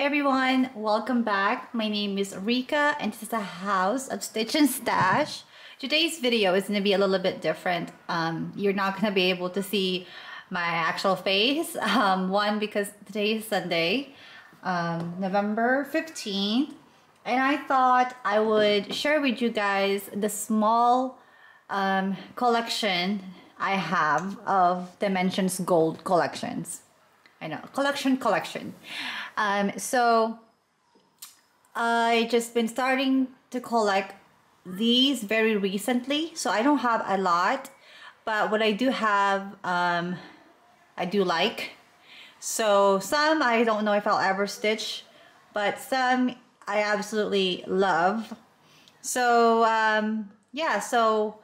everyone, welcome back. My name is Rika and this is a house of Stitch and Stash. Today's video is going to be a little bit different. Um, you're not going to be able to see my actual face. Um, one, because today is Sunday, um, November 15th. And I thought I would share with you guys the small um, collection I have of Dimensions Gold collections. I know, collection, collection. Um, so I just been starting to collect these very recently. So I don't have a lot, but what I do have, um, I do like. So some I don't know if I'll ever stitch, but some I absolutely love. So um, yeah, so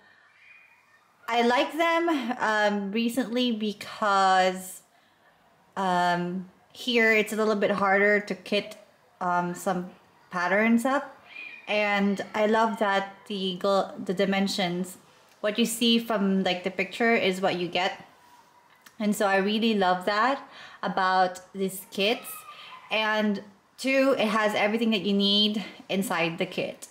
I like them um, recently because um, here it's a little bit harder to kit um, some patterns up. And I love that the the dimensions what you see from like the picture is what you get. And so I really love that about these kits. And two it has everything that you need inside the kit.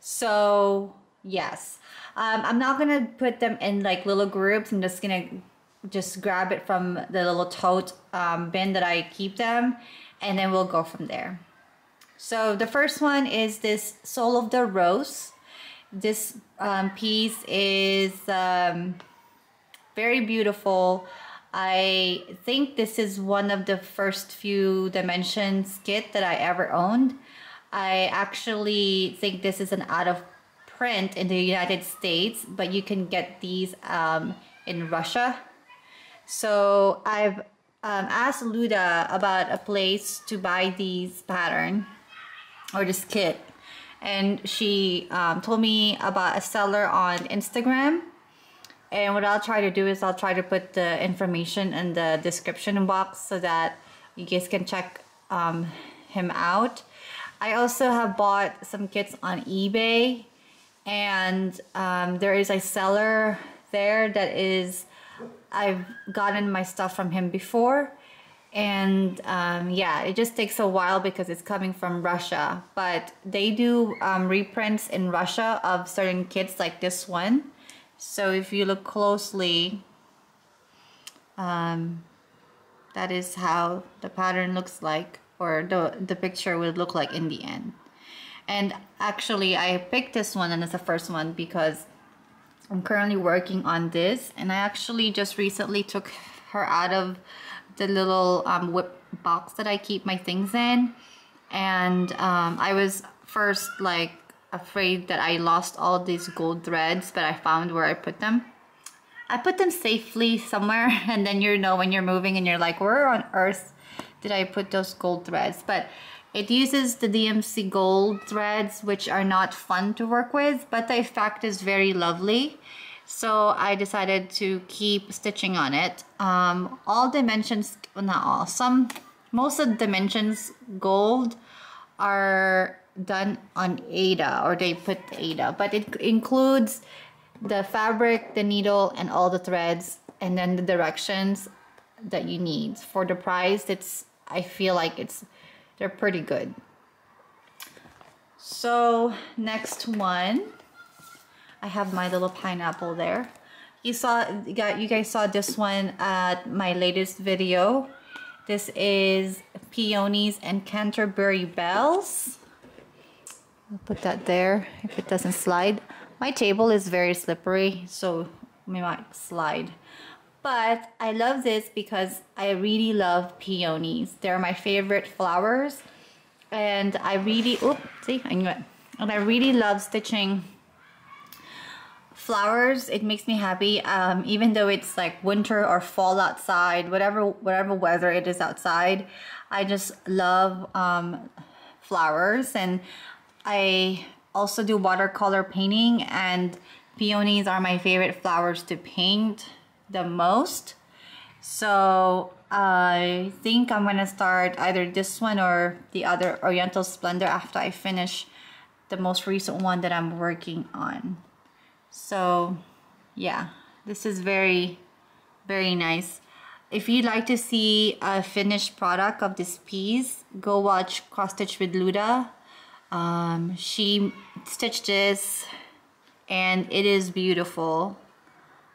So yes. Um, I'm not gonna put them in like little groups. I'm just gonna just grab it from the little tote um, bin that I keep them and then we'll go from there. So the first one is this Soul of the Rose. This um, piece is um, very beautiful. I think this is one of the first few dimensions kit that I ever owned. I actually think this is an out of print in the United States, but you can get these um, in Russia so I've um, asked Luda about a place to buy these pattern or this kit. And she um, told me about a seller on Instagram. And what I'll try to do is I'll try to put the information in the description box so that you guys can check um, him out. I also have bought some kits on eBay and um, there is a seller there that is I've gotten my stuff from him before. And um, yeah it just takes a while because it's coming from Russia. But they do um, reprints in Russia of certain kits like this one. So if you look closely um, that is how the pattern looks like or the, the picture would look like in the end. And actually I picked this one and it's the first one because I'm currently working on this and I actually just recently took her out of the little um, whip box that I keep my things in and um, I was first like afraid that I lost all these gold threads but I found where I put them. I put them safely somewhere and then you know when you're moving and you're like where on earth did I put those gold threads but it uses the DMC gold threads, which are not fun to work with, but the effect is very lovely. So I decided to keep stitching on it. Um, all dimensions, well, not all, some, most of the dimensions gold are done on Aida or they put Aida, but it includes the fabric, the needle, and all the threads, and then the directions that you need. For the price, it's, I feel like it's they're pretty good. So next one, I have my little pineapple there. You saw, got you guys saw this one at my latest video. This is peonies and Canterbury bells. I'll put that there if it doesn't slide. My table is very slippery, so it might slide. But I love this because I really love peonies. They're my favorite flowers. And I really, oop, see, I knew it. And I really love stitching flowers. It makes me happy. Um, even though it's like winter or fall outside, whatever, whatever weather it is outside, I just love um, flowers. And I also do watercolor painting and peonies are my favorite flowers to paint the most. So I think I'm gonna start either this one or the other Oriental Splendor after I finish the most recent one that I'm working on. So yeah, this is very, very nice. if you'd like to see a finished product of this piece, go watch Cross Stitch with Luda. Um, she stitched this and it is beautiful.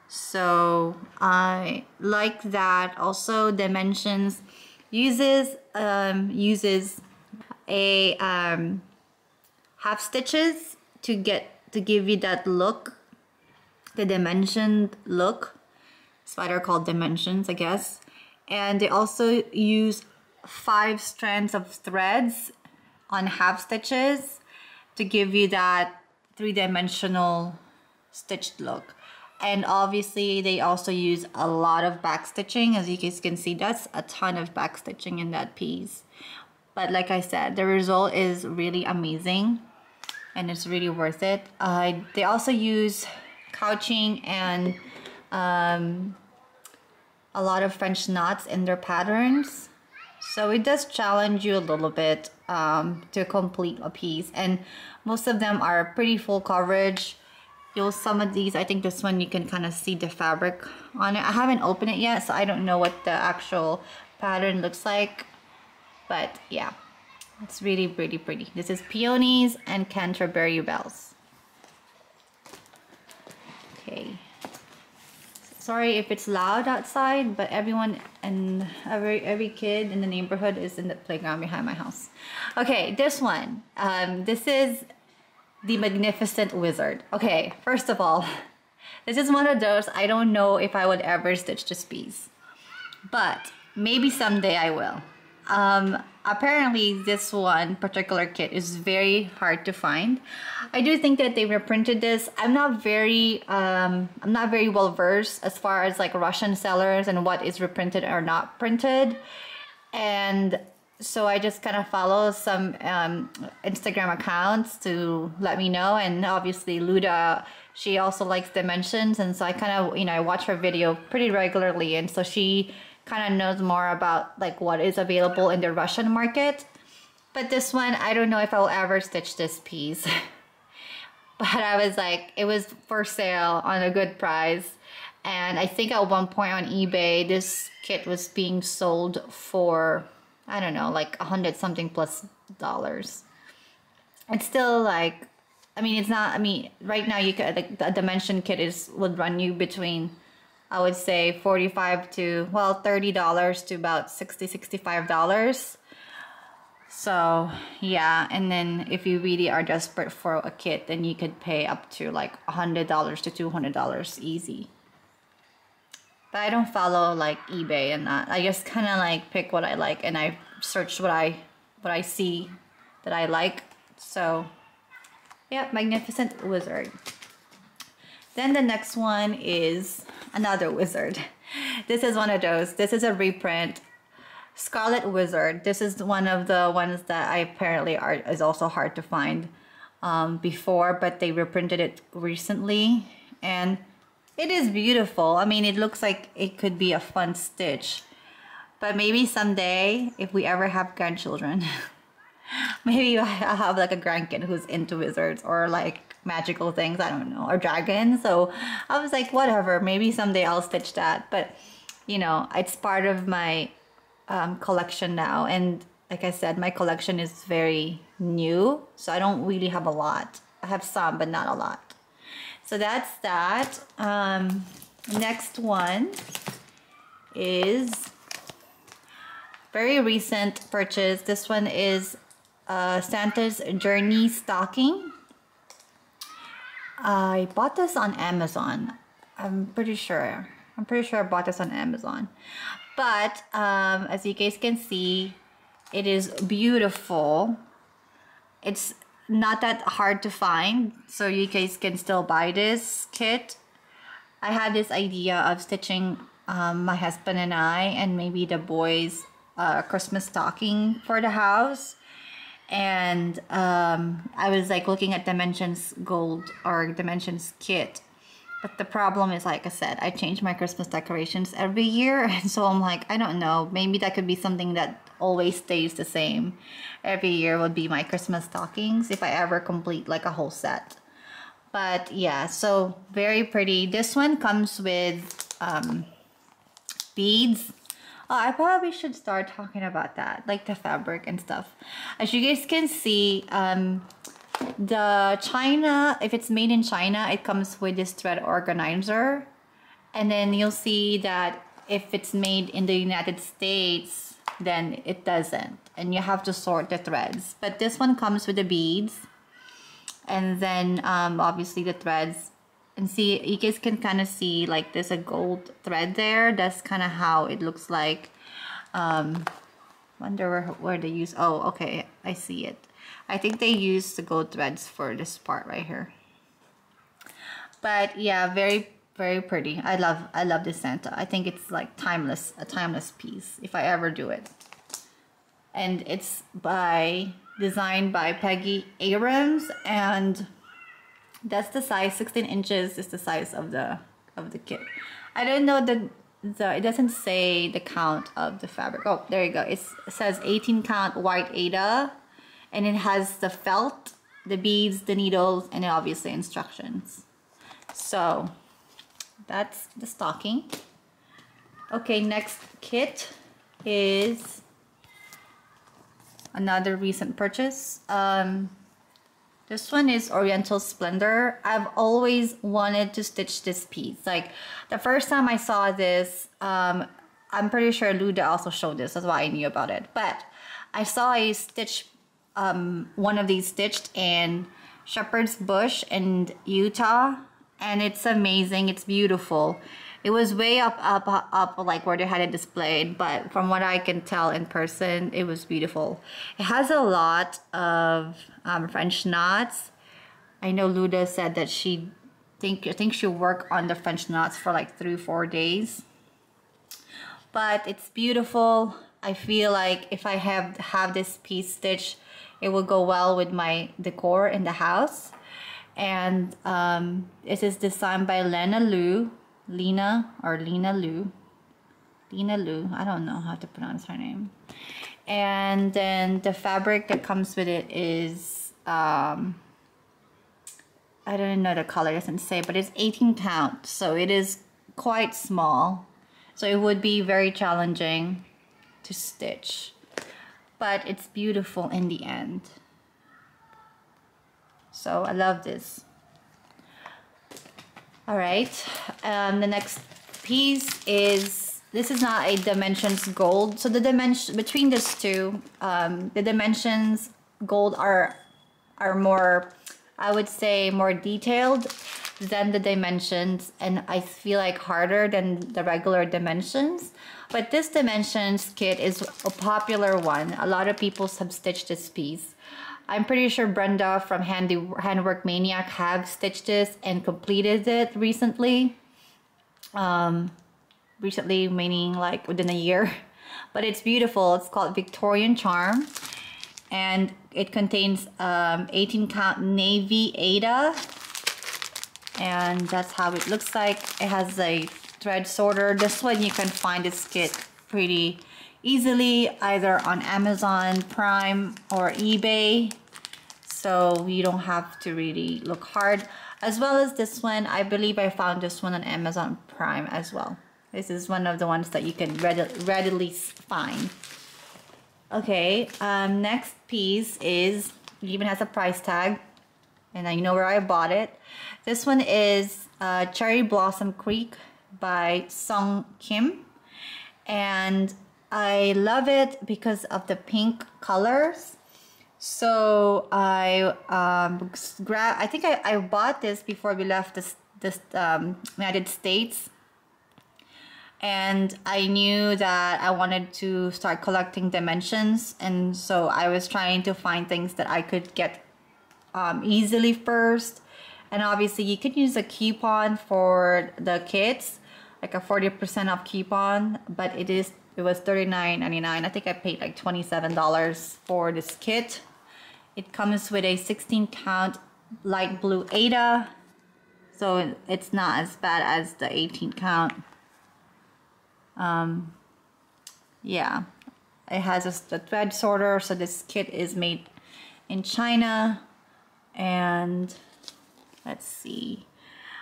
So I like that. Also Dimensions uses um, uses a um, half stitches to get to give you that look, the dimensioned look. Spider called dimensions, I guess. And they also use five strands of threads on half stitches to give you that three-dimensional stitched look and obviously they also use a lot of back stitching. As you guys can see that's a ton of back stitching in that piece. But like I said the result is really amazing and it's really worth it. Uh, they also use couching and um, a lot of French knots in their patterns. So it does challenge you a little bit um, to complete a piece. And most of them are pretty full coverage you'll some of these I think this one you can kind of see the fabric on it. I haven't opened it yet so I don't know what the actual pattern looks like. But yeah it's really pretty pretty. This is peonies and canterbury bells. Okay. Sorry if it's loud outside but everyone and every every kid in the neighborhood is in the playground behind my house. Okay this one um, this is the Magnificent Wizard. Okay, first of all, this is one of those I don't know if I would ever stitch this piece. But maybe someday I will. Um, apparently this one particular kit is very hard to find. I do think that they reprinted this. I'm not very um, I'm not very well versed as far as like Russian sellers and what is reprinted or not printed. And so I just kind of follow some um, Instagram accounts to let me know. And obviously Luda, she also likes dimensions. And so I kind of, you know, I watch her video pretty regularly. And so she kind of knows more about like what is available in the Russian market. But this one, I don't know if I'll ever stitch this piece. but I was like, it was for sale on a good price. And I think at one point on eBay, this kit was being sold for I don't know, like a hundred something plus dollars. It's still like, I mean, it's not. I mean, right now you could like the dimension kit is would run you between, I would say forty five to well thirty dollars to about 60 65 dollars. So yeah, and then if you really are desperate for a kit, then you could pay up to like a hundred dollars to two hundred dollars easy. But I don't follow like eBay and that. I just kind of like pick what I like and I search what I what I see that I like. So yeah, Magnificent Wizard. Then the next one is another wizard. This is one of those. This is a reprint. Scarlet Wizard. This is one of the ones that I apparently are is also hard to find um, before, but they reprinted it recently. And it is beautiful. I mean, it looks like it could be a fun stitch. But maybe someday, if we ever have grandchildren, maybe I'll have like a grandkid who's into wizards or like magical things, I don't know, or dragons. So I was like, whatever, maybe someday I'll stitch that. But, you know, it's part of my um, collection now. And like I said, my collection is very new. So I don't really have a lot. I have some, but not a lot. So that's that. Um, next one is very recent purchase. This one is uh, Santa's Journey stocking. I bought this on Amazon. I'm pretty sure. I'm pretty sure I bought this on Amazon. But um, as you guys can see, it is beautiful. It's not that hard to find so you guys can still buy this kit. I had this idea of stitching um, my husband and I and maybe the boys uh, Christmas stocking for the house. And um, I was like looking at Dimensions Gold or Dimensions kit. But the problem is like I said I change my Christmas decorations every year. And so I'm like I don't know maybe that could be something that always stays the same every year would be my Christmas stockings if I ever complete like a whole set. But yeah, so very pretty. This one comes with um, beads. Oh, I probably should start talking about that, like the fabric and stuff. As you guys can see, um, the China, if it's made in China, it comes with this thread organizer. And then you'll see that if it's made in the United States, then it doesn't. And you have to sort the threads. But this one comes with the beads. And then um, obviously the threads. And see, you guys can kind of see like there's a gold thread there. That's kind of how it looks like. Um, wonder where, where they use, oh, okay, I see it. I think they use the gold threads for this part right here. But yeah, very very pretty. I love I love this Santa. I think it's like timeless, a timeless piece if I ever do it. And it's by designed by Peggy Abrams and that's the size 16 inches is the size of the of the kit. I don't know the the it doesn't say the count of the fabric. Oh, there you go. It's, it says 18 count white Aida and it has the felt, the beads, the needles, and obviously instructions. So that's the stocking. Okay, next kit is another recent purchase. Um, this one is Oriental Splendor. I've always wanted to stitch this piece. Like the first time I saw this, um, I'm pretty sure Luda also showed this. That's why I knew about it. But I saw a stitch um, one of these stitched in Shepherd's Bush in Utah and it's amazing it's beautiful. It was way up up up like where they had it displayed but from what I can tell in person it was beautiful. It has a lot of um, French knots. I know Luda said that she think I think she'll work on the French knots for like three four days. But it's beautiful. I feel like if I have have this piece stitched it will go well with my decor in the house. And um, this is designed by Lena Liu, Lena or Lena Liu, Lena Liu. I don't know how to pronounce her name. And then the fabric that comes with it is um, I don't know the color doesn't say, but it's 18 count, so it is quite small. So it would be very challenging to stitch but it's beautiful in the end. So I love this. All right, um, the next piece is, this is not a dimensions gold. So the dimension, between these two, um, the dimensions gold are, are more, I would say more detailed than the dimensions and I feel like harder than the regular dimensions. But this dimensions kit is a popular one. A lot of people have stitched this piece. I'm pretty sure Brenda from Handy Handwork Maniac have stitched this and completed it recently. Um, recently meaning like within a year. But it's beautiful. It's called Victorian Charm. And it contains um, 18 count navy Aida and that's how it looks like it has a thread sorter this one you can find this kit pretty easily either on Amazon Prime or eBay. So you don't have to really look hard. As well as this one I believe I found this one on Amazon Prime as well. This is one of the ones that you can readily find. Okay um, next piece is it even has a price tag and I know where I bought it. This one is uh, Cherry Blossom Creek by Sung Kim. And I love it because of the pink colors. So I um, grab. I think I, I bought this before we left this this um, United States, and I knew that I wanted to start collecting dimensions, and so I was trying to find things that I could get um, easily first and obviously you could use a coupon for the kids, like a 40% off coupon, but it is it was $39.99. I think I paid like $27 for this kit. It comes with a 16 count light blue Aida. So it's not as bad as the 18 count. Um, yeah, it has a, a thread sorter. So this kit is made in China and let's see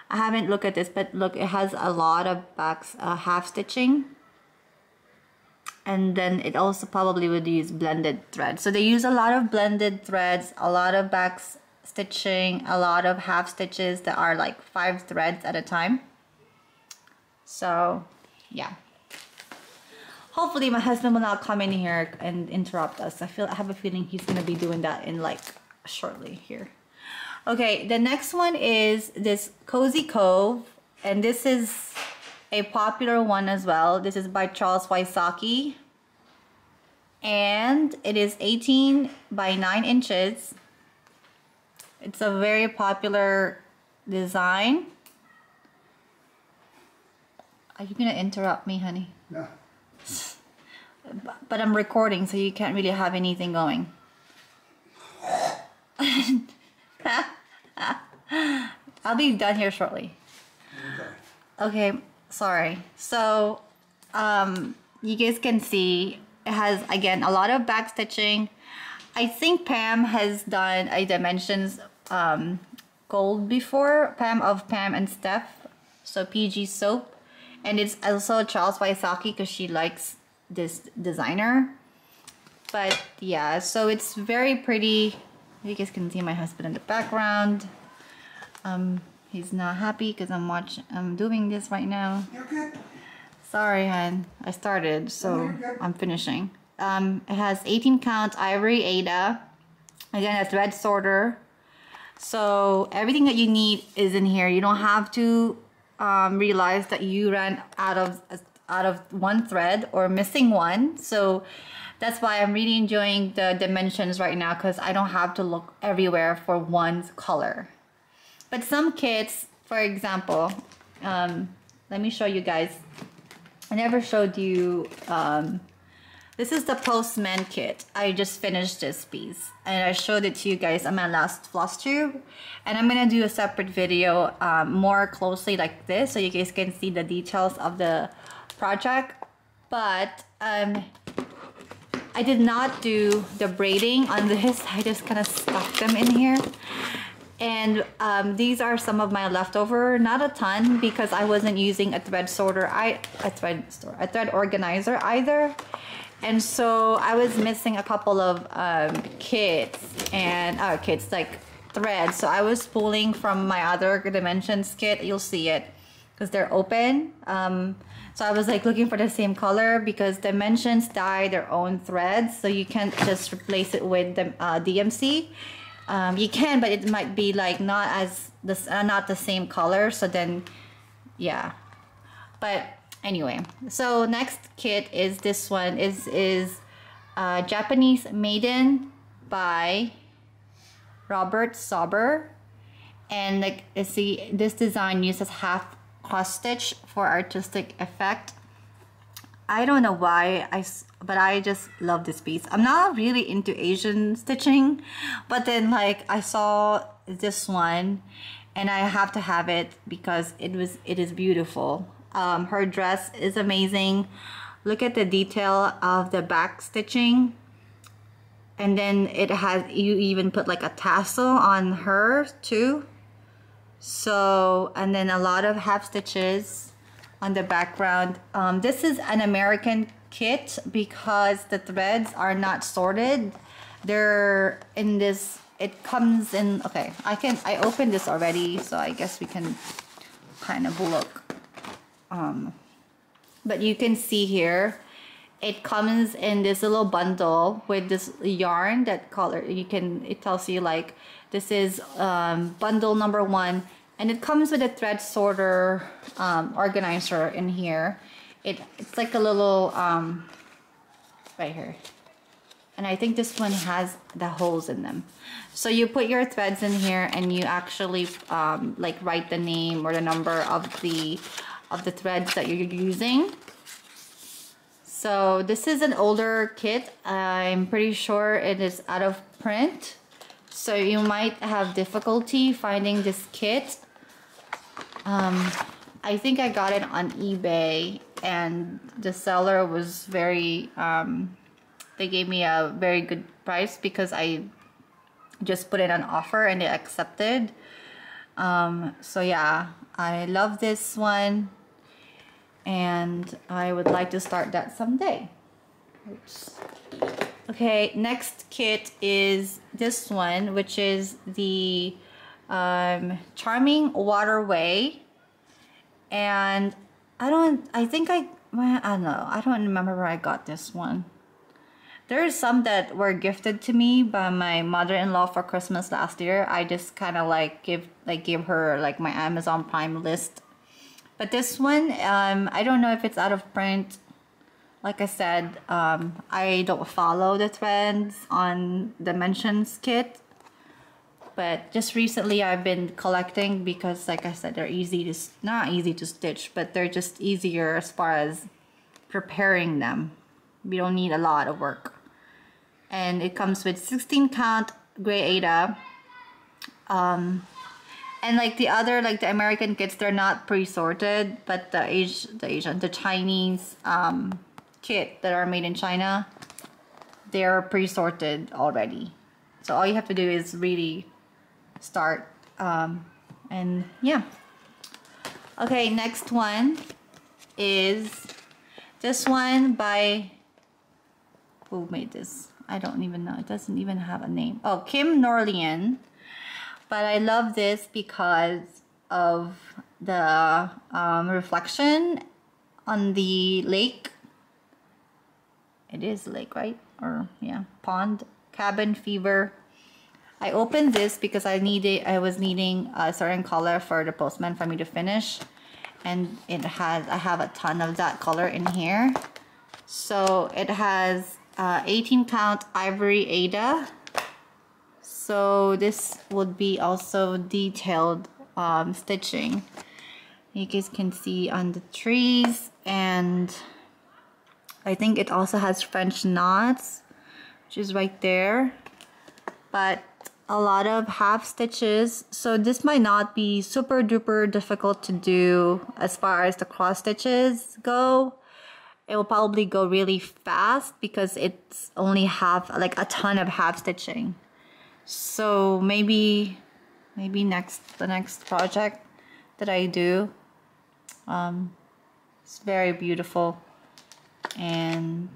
I haven't looked at this but look it has a lot of backs uh, half stitching and then it also probably would use blended thread. So they use a lot of blended threads, a lot of back stitching, a lot of half stitches that are like five threads at a time. So yeah. Hopefully my husband will not come in here and interrupt us. I feel I have a feeling he's gonna be doing that in like shortly here. Okay, the next one is this Cozy Cove, and this is a popular one as well. This is by Charles Wysocki. And it is 18 by 9 inches. It's a very popular design. Are you gonna interrupt me, honey? Yeah. But I'm recording, so you can't really have anything going. I'll be done here shortly. Okay. Okay, sorry. So, um, you guys can see it has again a lot of back stitching. I think Pam has done a dimensions um, gold before. Pam of Pam and Steph, so PG soap, and it's also Charles Wysocki because she likes this designer. But yeah, so it's very pretty. You guys can see my husband in the background. Um, he's not happy because I'm watching. I'm doing this right now. You're good. Sorry, hon. I started, so. I'm finishing. Um, it has 18 count ivory Aida. Again, a thread sorter. So everything that you need is in here. You don't have to um, realize that you ran out of out of one thread or missing one. So that's why I'm really enjoying the dimensions right now because I don't have to look everywhere for one color. But some kits, for example, um, let me show you guys. I never showed you, um, this is the Postman kit. I just finished this piece and I showed it to you guys on my last floss tube. And I'm gonna do a separate video um, more closely like this so you guys can see the details of the project. But um, I did not do the braiding on this. I just kind of stuck them in here. And um, these are some of my leftover, not a ton because I wasn't using a thread sorter, I a thread store, a thread organizer either. And so I was missing a couple of um, kits and uh, kits like threads. So I was pulling from my other dimensions kit. You'll see it because they're open. Um, so I was like looking for the same color because dimensions dye their own threads. So you can't just replace it with the uh, DMC. Um, you can, but it might be like not as this, uh, not the same color. So then, yeah. But anyway, so next kit is this one. is is uh, Japanese Maiden by Robert Sauber, and like see this design uses half cross stitch for artistic effect. I don't know why I but I just love this piece. I'm not really into Asian stitching, but then like I saw this one and I have to have it because it was it is beautiful. Um, her dress is amazing. Look at the detail of the back stitching. And then it has you even put like a tassel on her too. So, and then a lot of half stitches on the background. Um, this is an American kit because the threads are not sorted. They're in this, it comes in, okay, I can, I opened this already, so I guess we can kind of look. Um, but you can see here, it comes in this little bundle with this yarn that color, you can, it tells you like, this is um, bundle number one, and it comes with a thread sorter um, organizer in here. It it's like a little um, right here, and I think this one has the holes in them. So you put your threads in here, and you actually um, like write the name or the number of the of the threads that you're using. So this is an older kit. I'm pretty sure it is out of print. So you might have difficulty finding this kit. Um, I think I got it on eBay and the seller was very, um, they gave me a very good price because I just put it on offer and they accepted. Um, so yeah, I love this one and I would like to start that someday. Oops. Okay, next kit is this one, which is the um, Charming Waterway. And I don't, I think I, well, I don't know. I don't remember where I got this one. There are some that were gifted to me by my mother-in-law for Christmas last year. I just kind of like give, like give her like my Amazon Prime list. But this one, um, I don't know if it's out of print like I said, um, I don't follow the trends on Dimensions kit. But just recently I've been collecting because like I said, they're easy to, not easy to stitch, but they're just easier as far as preparing them. We don't need a lot of work. And it comes with 16 count gray Aida. Um, and like the other, like the American kits, they're not pre-sorted, but the the Asian, the Chinese um, kit that are made in China, they're pre-sorted already. So all you have to do is really start. Um, and yeah. Okay, next one is this one by, who made this? I don't even know. It doesn't even have a name. Oh, Kim Norlien. But I love this because of the um, reflection on the lake it is lake right or yeah pond cabin fever I opened this because I needed I was needing a certain color for the postman for me to finish. And it has I have a ton of that color in here. So it has uh, 18 count ivory Aida so this would be also detailed um, stitching. You guys can see on the trees and I think it also has French knots, which is right there. But a lot of half stitches. So this might not be super duper difficult to do as far as the cross stitches go. It will probably go really fast because it's only half, like a ton of half stitching. So maybe, maybe next, the next project that I do, um, it's very beautiful and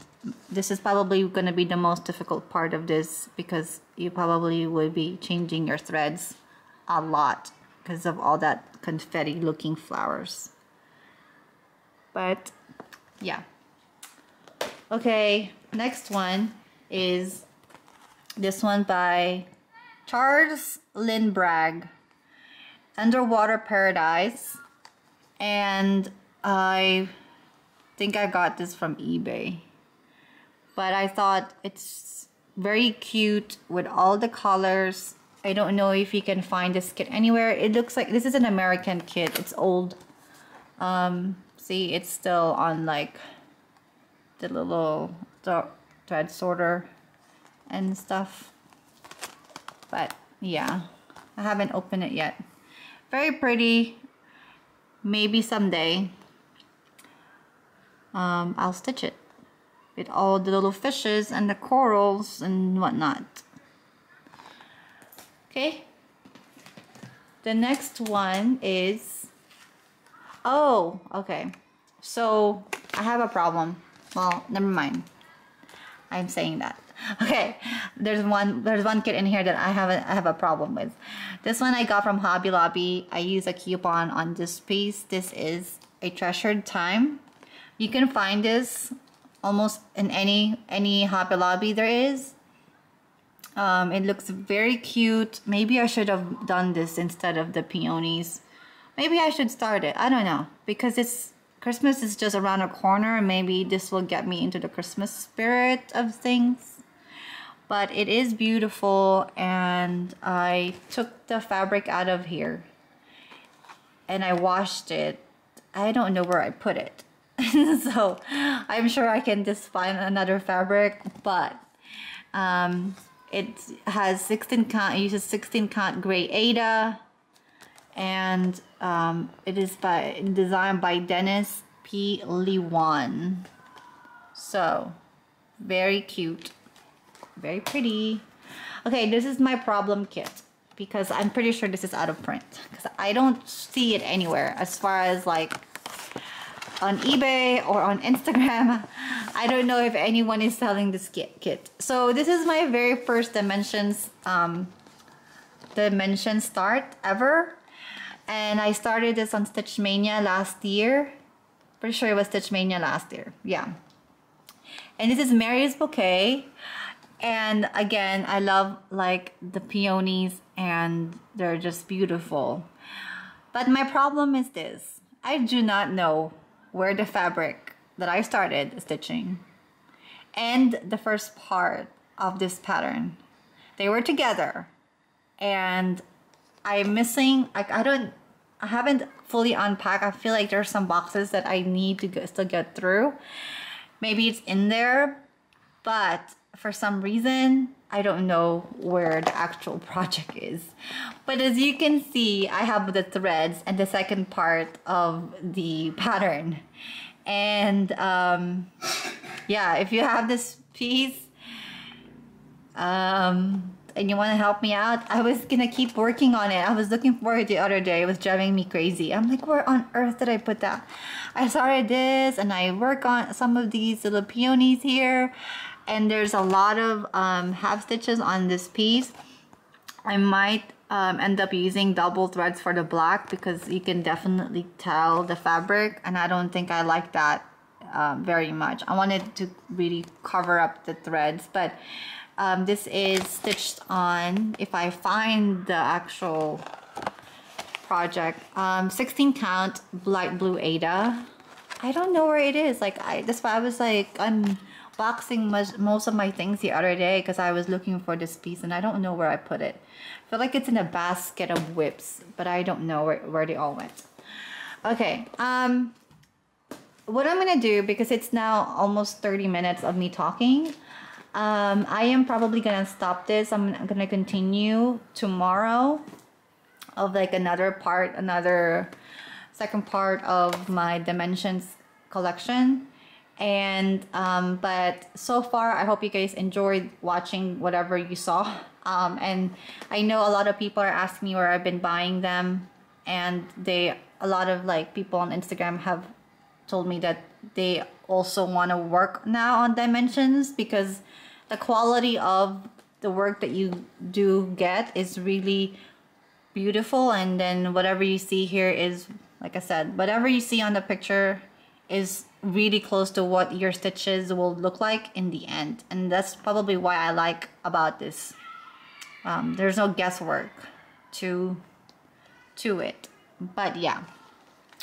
this is probably going to be the most difficult part of this because you probably will be changing your threads a lot because of all that confetti looking flowers. But yeah. Okay next one is this one by Charles Lynn Bragg Underwater Paradise. And I think I got this from eBay. But I thought it's very cute with all the colors. I don't know if you can find this kit anywhere. It looks like this is an American kit. It's old. Um, see, it's still on like the little thread sorter and stuff. But yeah, I haven't opened it yet. Very pretty. Maybe someday um, I'll stitch it with all the little fishes and the corals and whatnot. Okay. The next one is, oh, okay. So I have a problem. Well, never mind. I'm saying that. Okay, there's one there's one kit in here that I have a, I have a problem with. This one I got from Hobby Lobby. I use a coupon on this piece. This is a treasured time you can find this almost in any any Hobby Lobby there is. Um, it looks very cute. Maybe I should have done this instead of the peonies. Maybe I should start it. I don't know. Because it's Christmas is just around the corner. And maybe this will get me into the Christmas spirit of things. But it is beautiful and I took the fabric out of here. And I washed it. I don't know where I put it. so I'm sure I can just find another fabric, but um, it has 16 count, uses 16 count gray Aida, and um, it is by designed by Dennis P. Lewan. So, very cute, very pretty. Okay, this is my problem kit because I'm pretty sure this is out of print because I don't see it anywhere as far as like on eBay or on Instagram. I don't know if anyone is selling this kit. So this is my very first Dimensions um, Dimension start ever. And I started this on Stitchmania last year. Pretty sure it was Stitchmania last year. Yeah. And this is Mary's Bouquet. And again, I love like the peonies and they're just beautiful. But my problem is this. I do not know where the fabric that I started stitching and the first part of this pattern. They were together and I'm missing, like I don't, I haven't fully unpacked. I feel like there's some boxes that I need to still get through. Maybe it's in there, but for some reason, I don't know where the actual project is. But as you can see, I have the threads and the second part of the pattern. And um, yeah, if you have this piece um, and you want to help me out, I was gonna keep working on it. I was looking for it the other day. It was driving me crazy. I'm like, where on earth did I put that? I started this and I work on some of these little peonies here and there's a lot of um, half stitches on this piece. I might um, end up using double threads for the black because you can definitely tell the fabric and I don't think I like that uh, very much. I wanted to really cover up the threads but um, this is stitched on if I find the actual project um, 16 count light blue Aida I don't know where it is like I that's why I was like I'm boxing most, of my things the other day because I was looking for this piece and I don't know where I put it. I feel like it's in a basket of whips, but I don't know where, where they all went. Okay, um, what I'm gonna do, because it's now almost 30 minutes of me talking, um, I am probably gonna stop this. I'm gonna continue tomorrow of like another part, another second part of my Dimensions collection and um, but so far i hope you guys enjoyed watching whatever you saw. Um, and i know a lot of people are asking me where i've been buying them. And they a lot of like people on instagram have told me that they also want to work now on dimensions because the quality of the work that you do get is really beautiful. And then whatever you see here is like i said whatever you see on the picture is really close to what your stitches will look like in the end. And that's probably why I like about this. Um, there's no guesswork to to it. But yeah.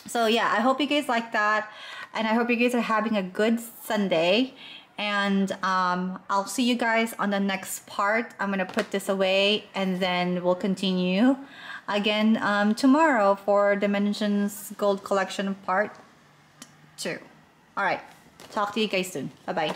So yeah I hope you guys like that. And I hope you guys are having a good Sunday. And um, I'll see you guys on the next part. I'm gonna put this away and then we'll continue again um, tomorrow for Dimensions Gold Collection part 2 all right. Talk to you guys soon. Bye-bye.